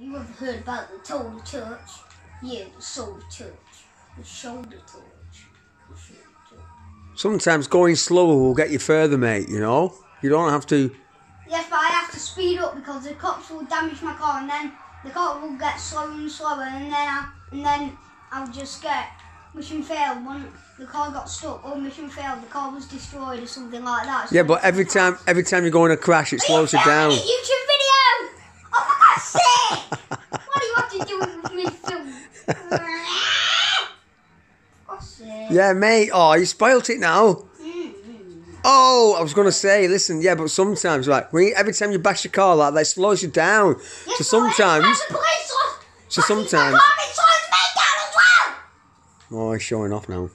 you ever heard about the total touch? Yeah, the solar touch, the shoulder touch, the shoulder touch. Sometimes going slower will get you further, mate. You know, you don't have to. Yes, but I have to speed up because the cops will damage my car, and then the car will get slower and slower, and then I, and then I'll just get mission failed. One, the car got stuck, or mission failed. The car was destroyed, or something like that. So Yeah, but every time, every time you go in a crash, it slows you down. Yeah, mate. Oh, you spoilt it now. Oh, I was gonna say, listen, yeah, but sometimes, like, when you, every time you bash your car like that, it slows you down. Yes, so sometimes, time the police was so sometimes- my car, it slows me down as well. oh, he's showing off now.